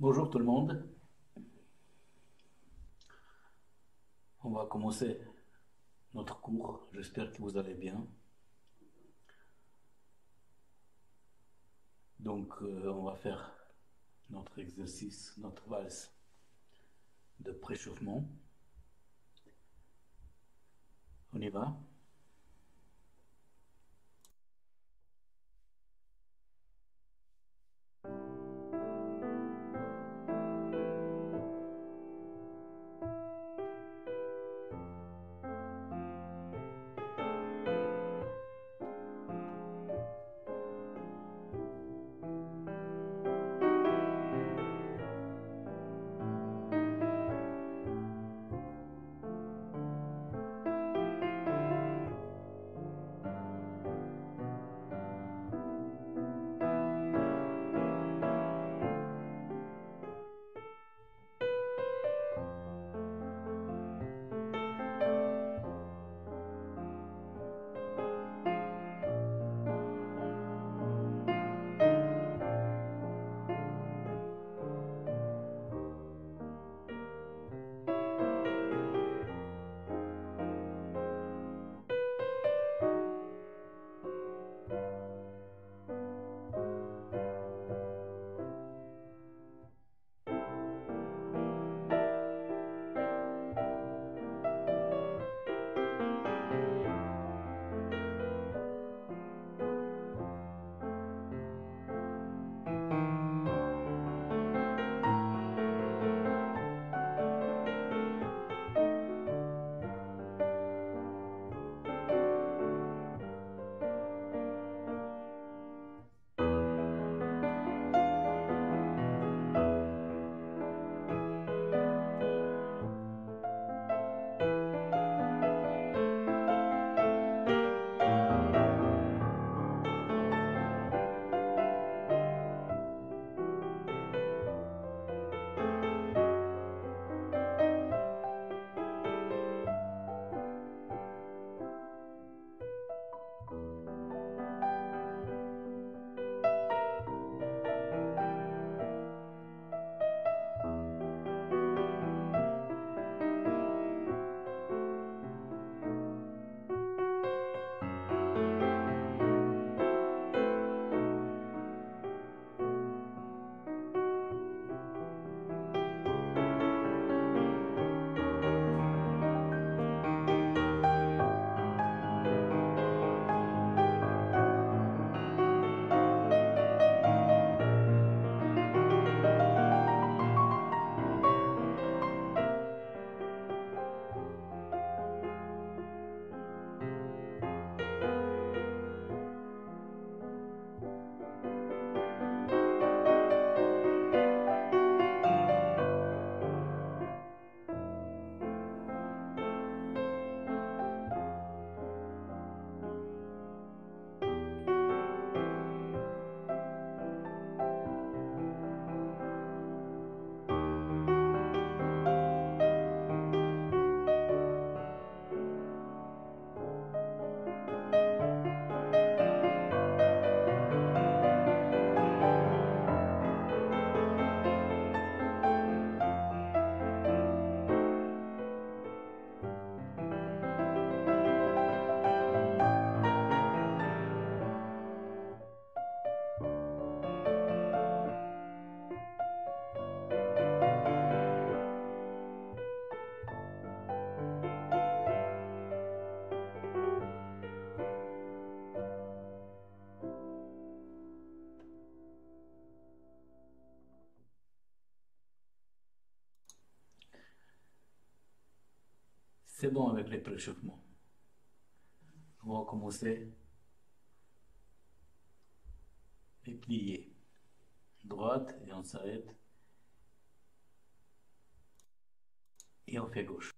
Bonjour tout le monde. On va commencer notre cours. J'espère que vous allez bien. Donc, euh, on va faire notre exercice, notre valse de préchauffement. On y va? Bon avec les préchauffements. On va commencer et plier. Droite et on s'arrête. Et on fait gauche.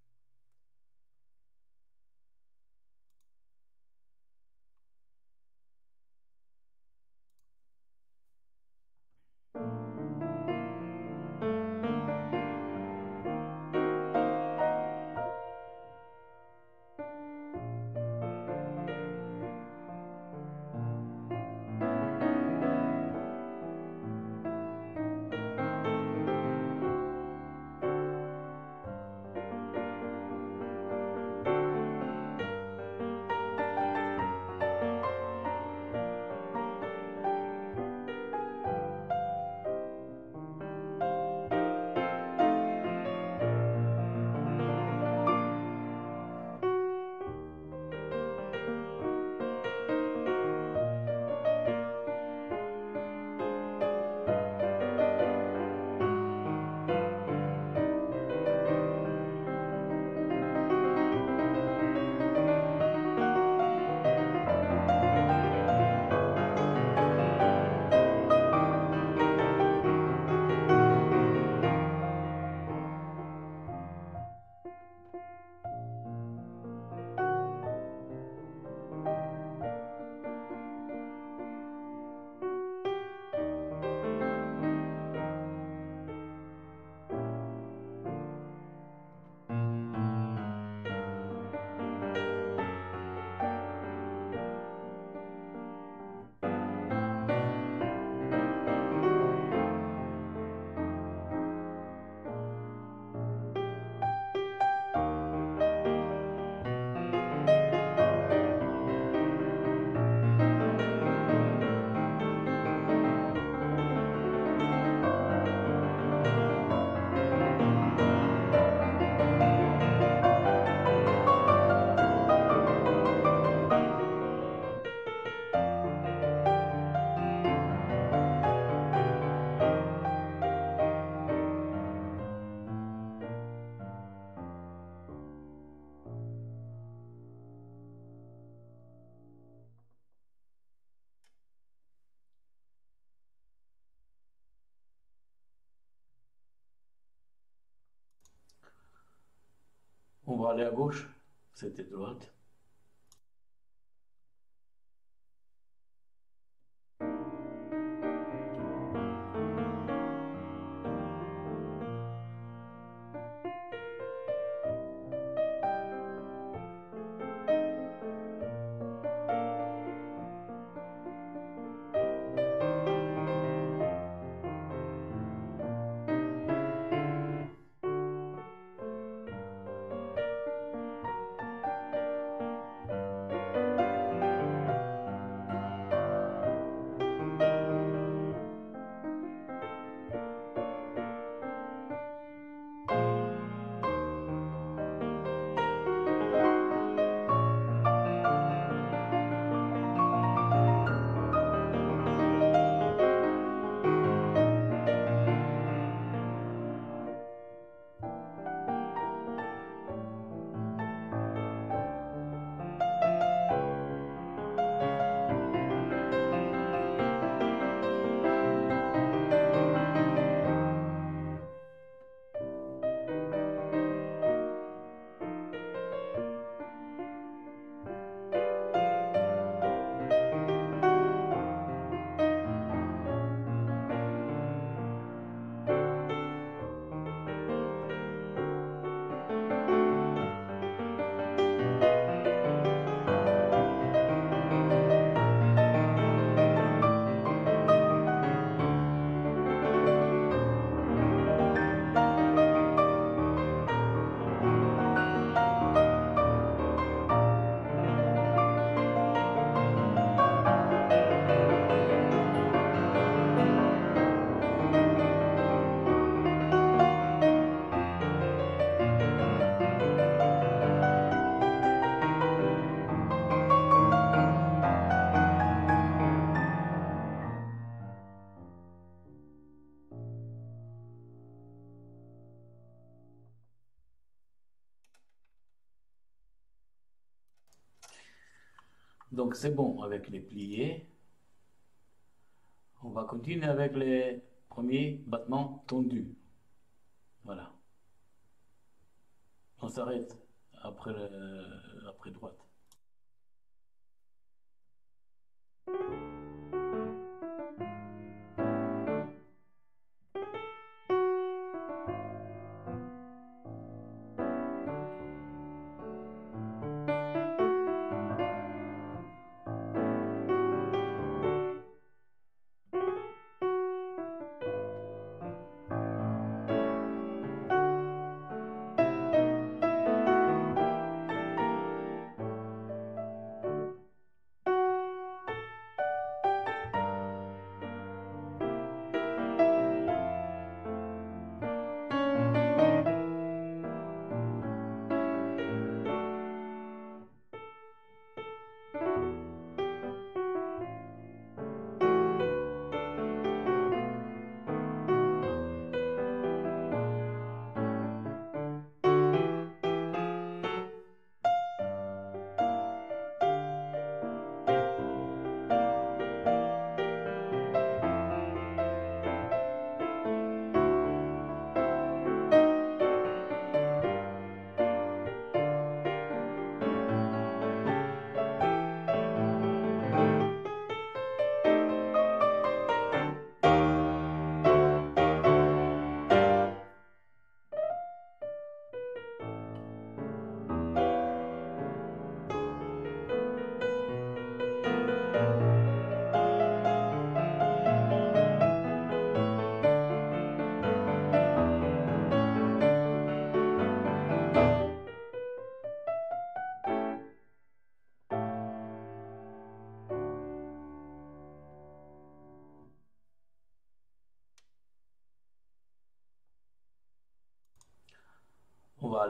Aller à gauche, c'était droite. Donc c'est bon avec les pliés. On va continuer avec les premiers battements tendus. Voilà. On s'arrête après, après droite.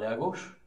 On va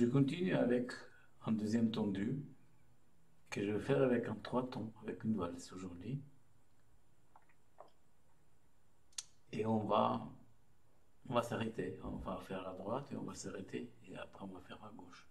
Je continue avec un deuxième tendu que je vais faire avec un trois tons, avec une valse aujourd'hui. Et on va, on va s'arrêter. On va faire à droite et on va s'arrêter. Et après, on va faire à gauche.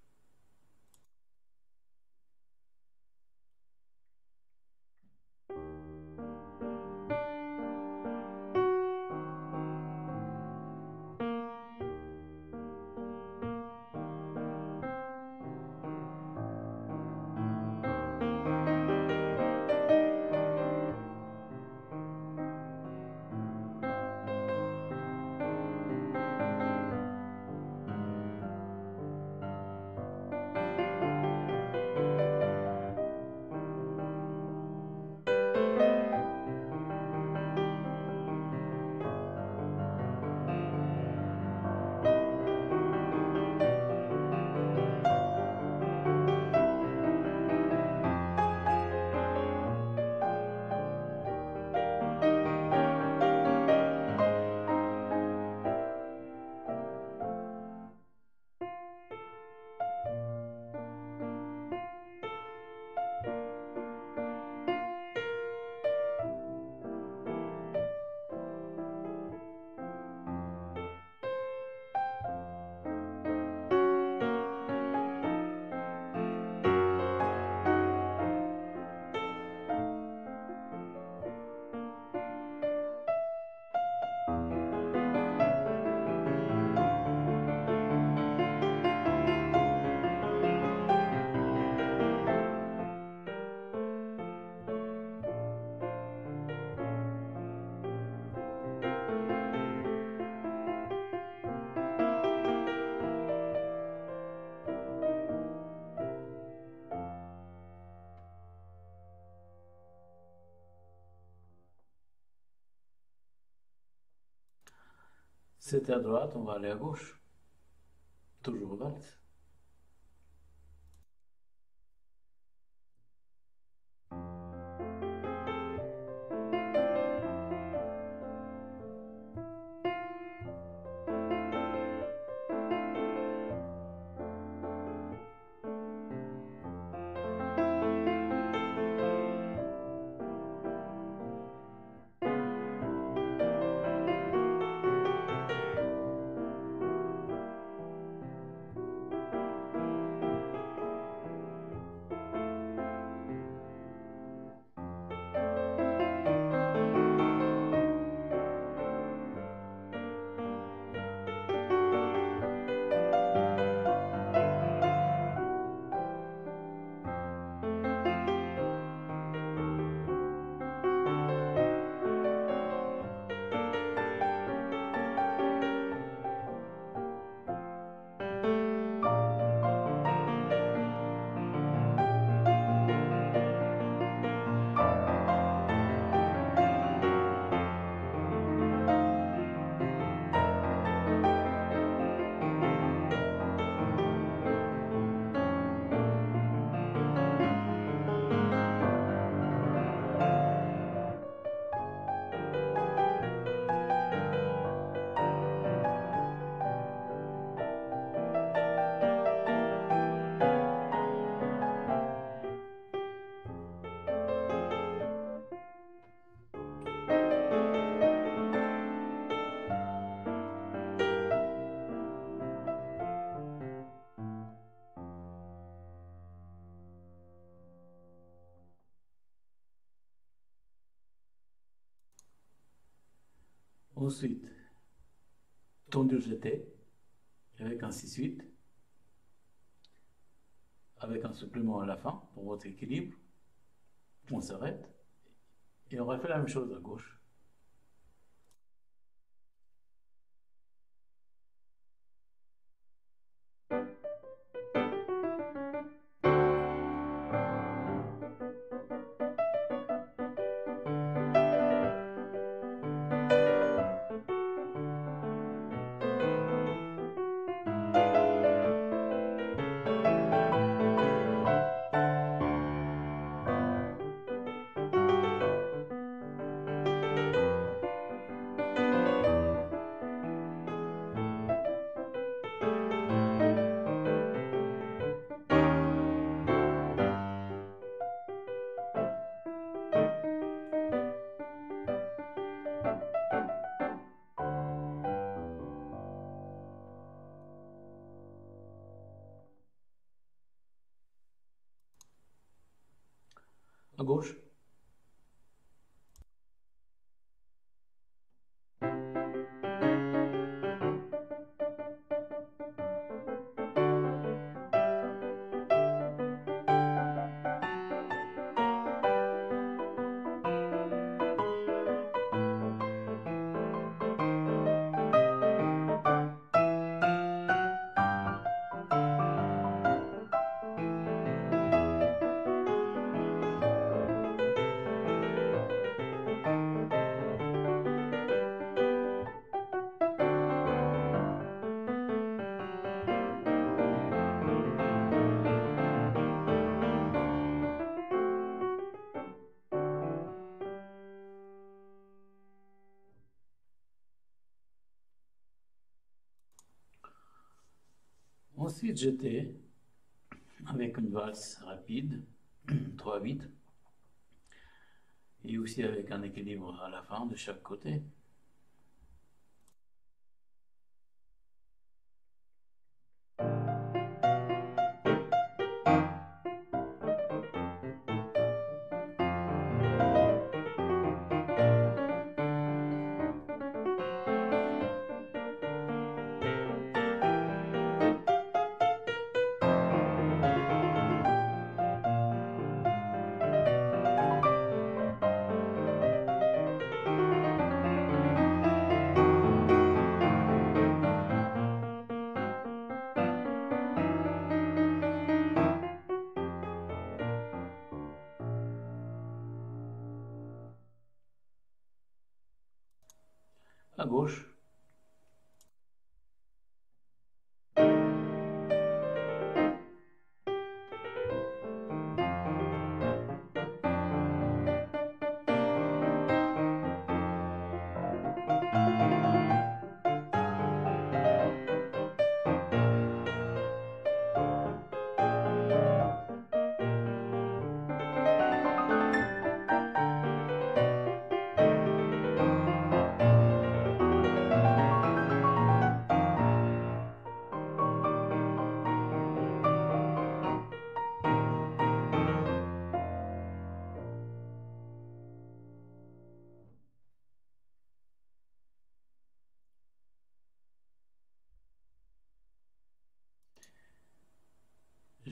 C'était à droite, on va aller à gauche. Ensuite, tendu jeté avec un 6-8, avec un supplément à la fin pour votre équilibre. On s'arrête et on refait la même chose à gauche. Ensuite, j'étais avec une valse rapide, 3-8, et aussi avec un équilibre à la fin de chaque côté. Gauche.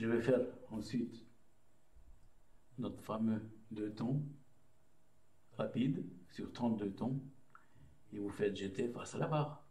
Je vais faire ensuite notre fameux deux tons rapide sur 32 tons et vous faites jeter face à la barre.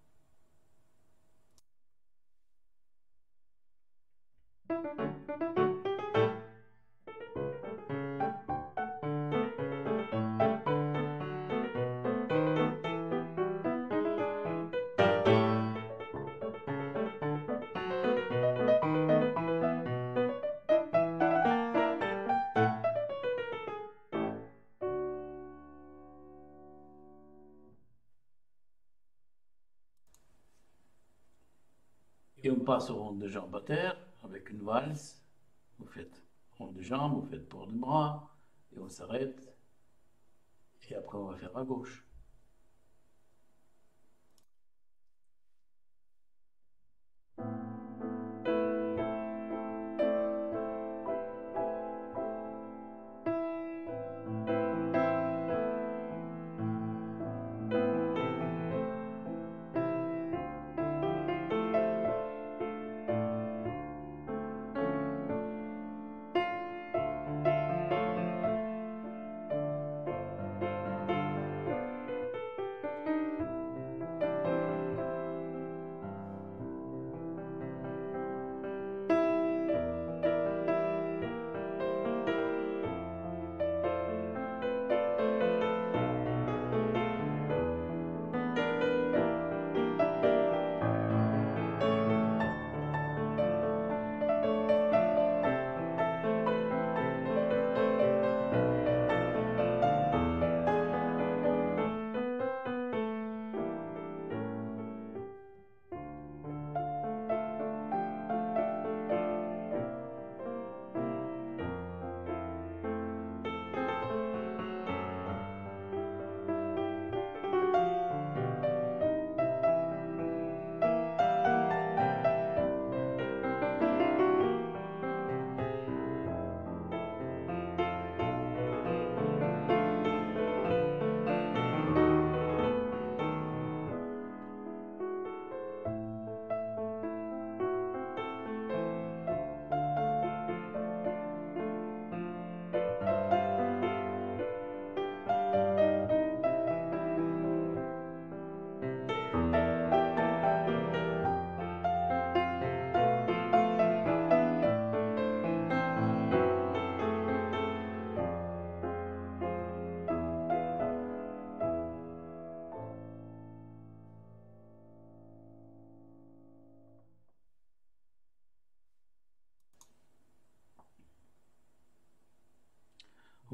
Passe au rond de jambes à terre avec une valse. Vous faites rond de jambes, vous faites port de bras, et on s'arrête. Et après, on va faire à gauche.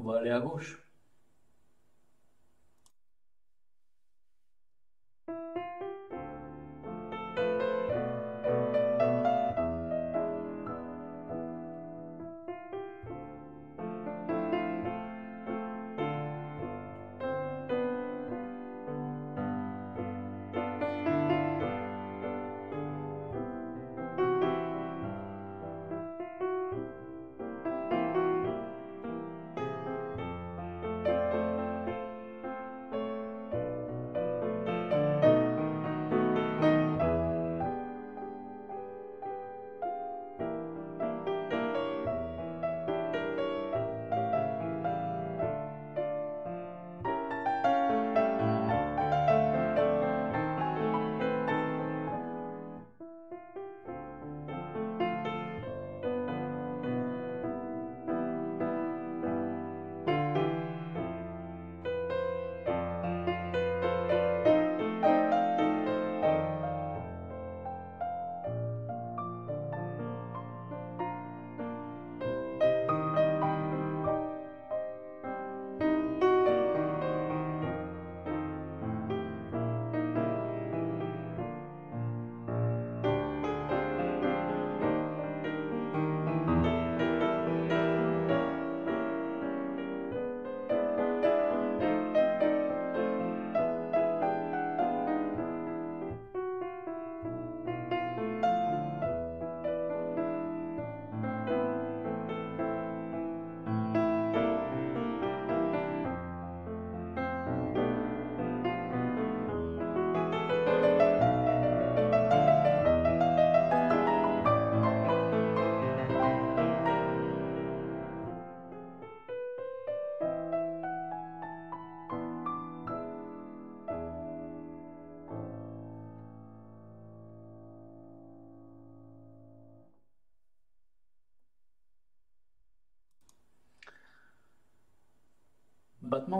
On va aller à gauche.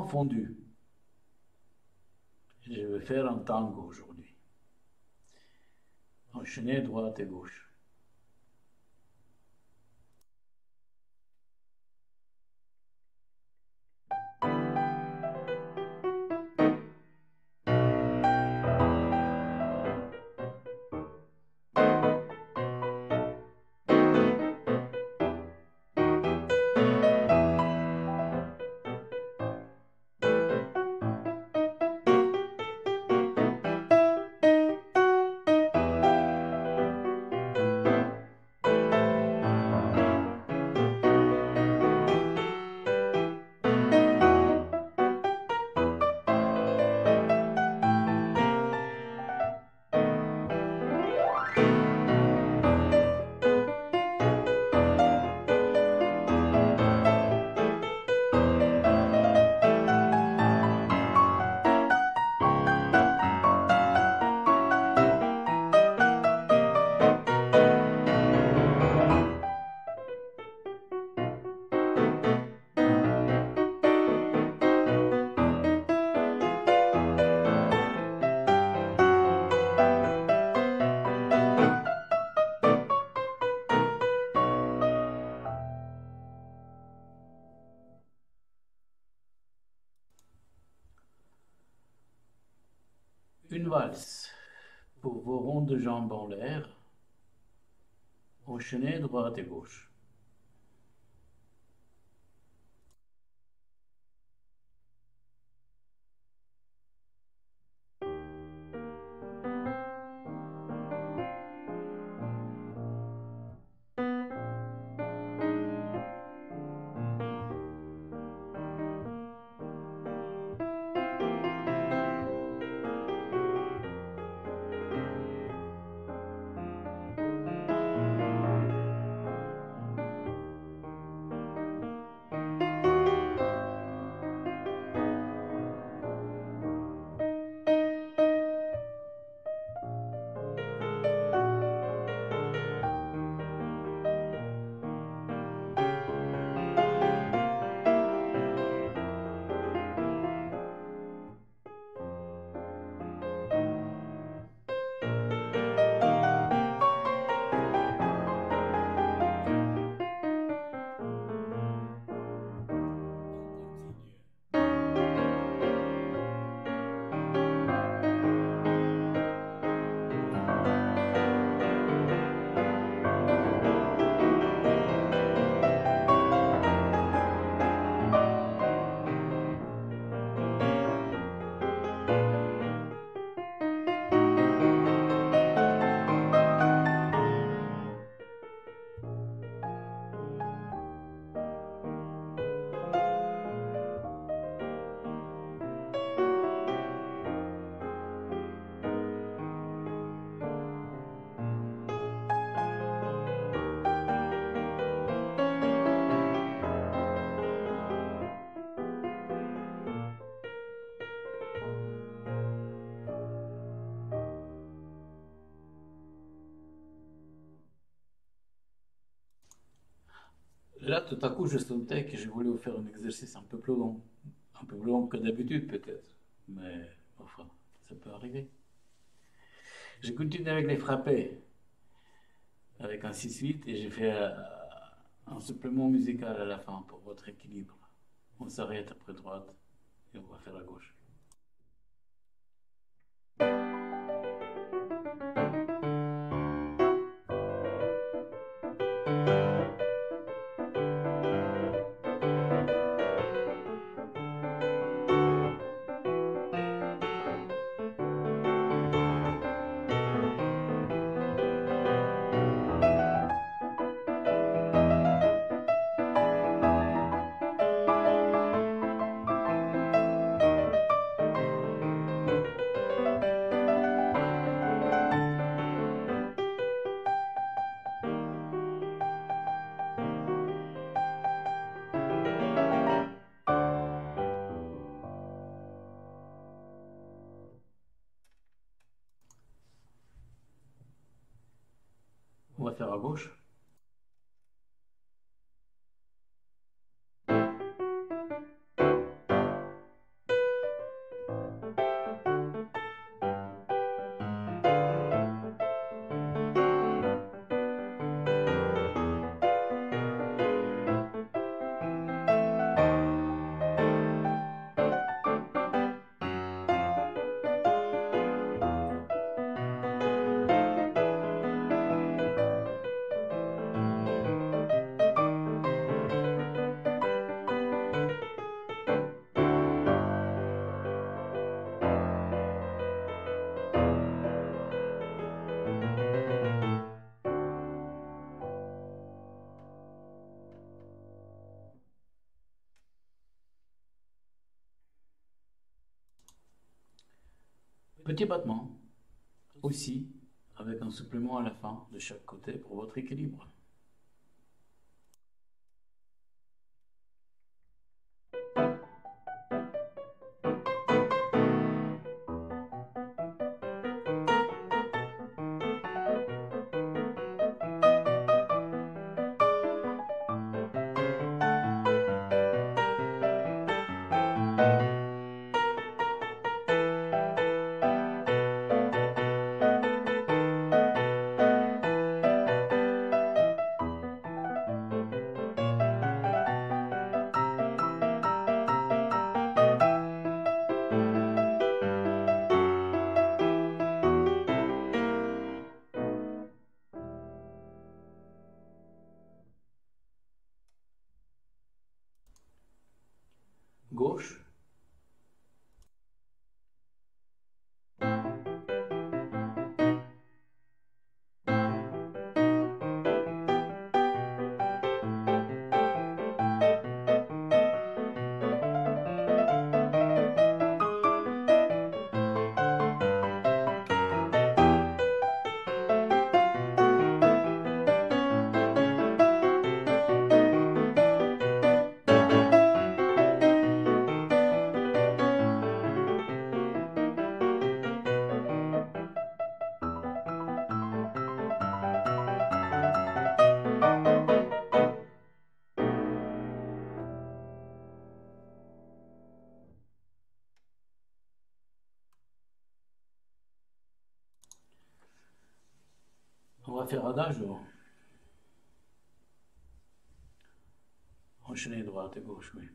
Fondu. Je vais faire un tango aujourd'hui. Enchaîner droite et gauche. Enchaînez droite et gauche. Là, tout à coup, je sentais que je voulais faire un exercice un peu plus long. Un peu plus long que d'habitude, peut-être. Mais, enfin, ça peut arriver. J'ai continué avec les frappés, avec un 6-8, et j'ai fait euh, un supplément musical à la fin pour votre équilibre. On s'arrête après droite et on va faire à gauche. On Petit battement, aussi avec un supplément à la fin de chaque côté pour votre équilibre. adagio ho shnidu vate gušmi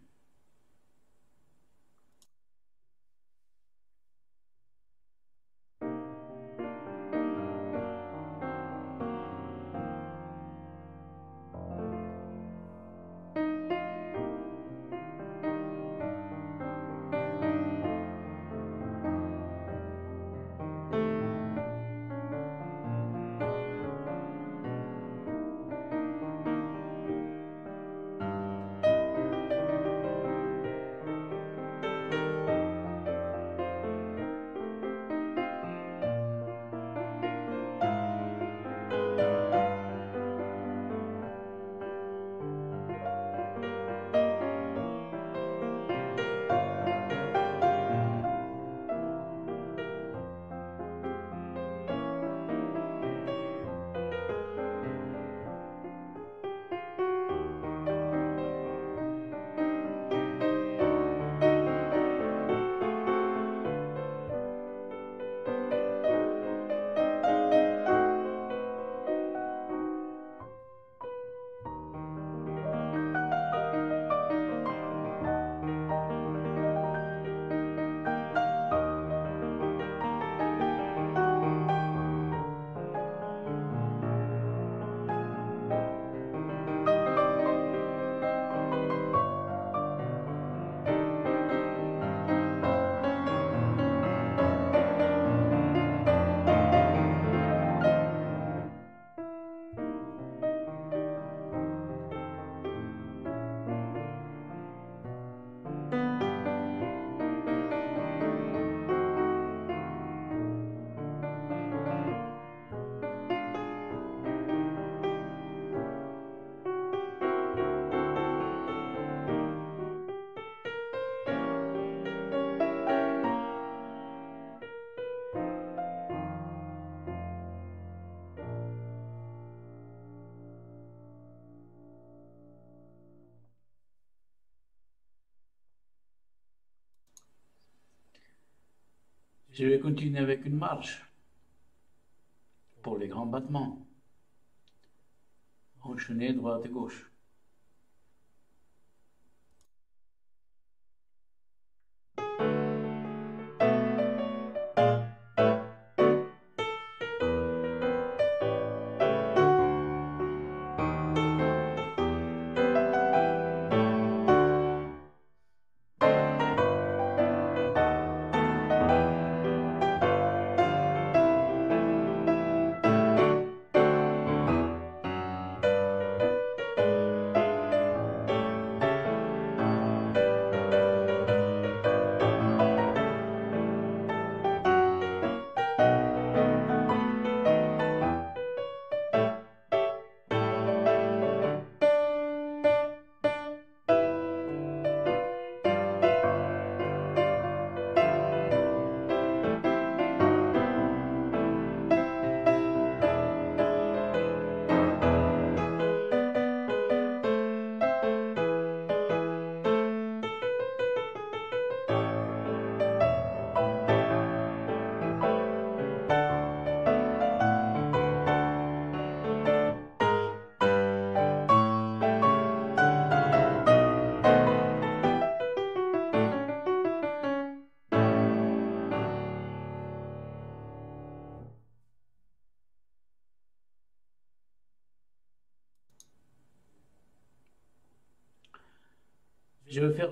Je vais continuer avec une marche pour les grands battements. Enchaîner droite et gauche.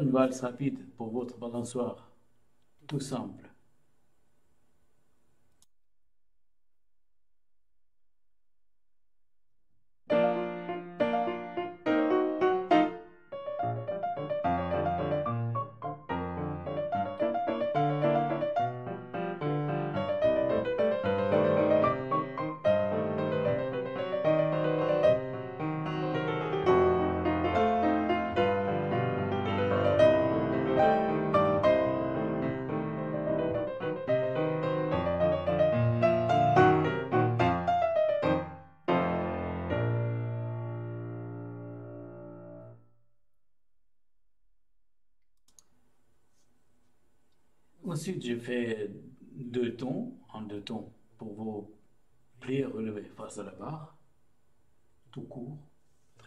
Une valse rapide pour votre balançoire. Tout simple.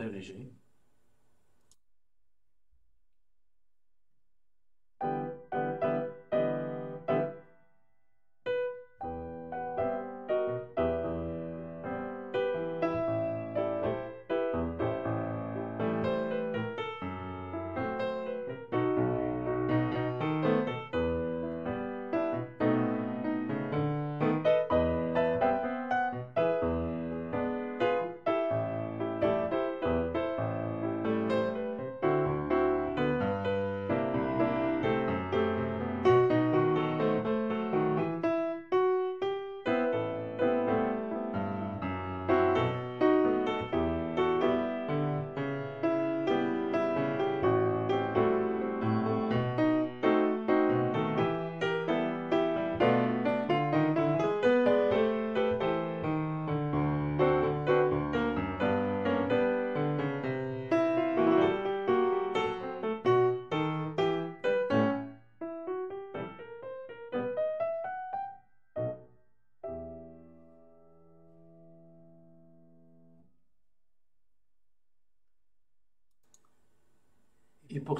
Très léger.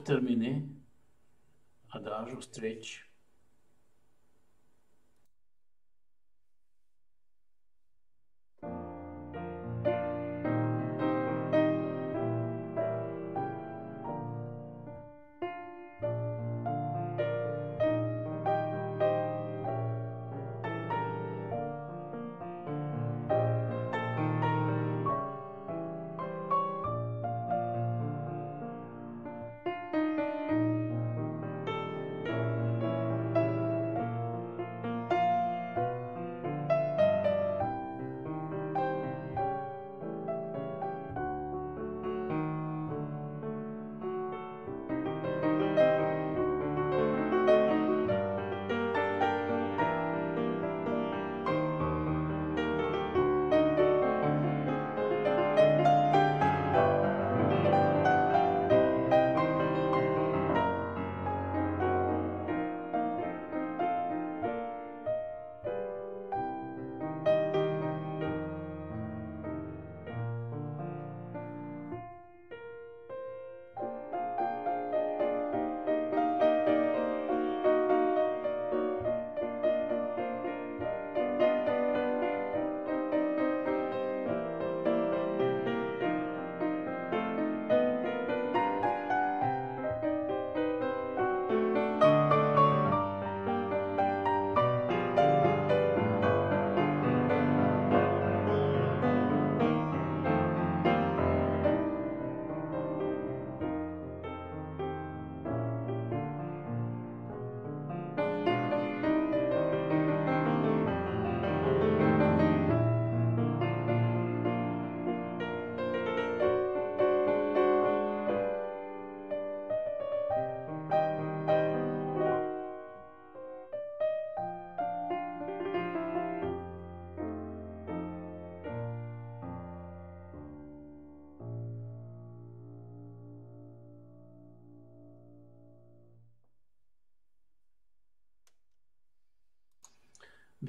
Pour terminer, adagio, stretch.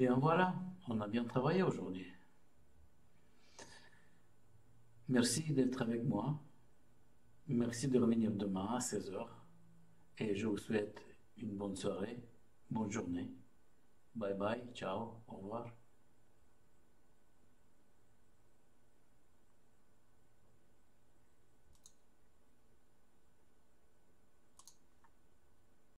Bien voilà, on a bien travaillé aujourd'hui. Merci d'être avec moi. Merci de revenir demain à 16h. Et je vous souhaite une bonne soirée, bonne journée. Bye bye, ciao, au revoir.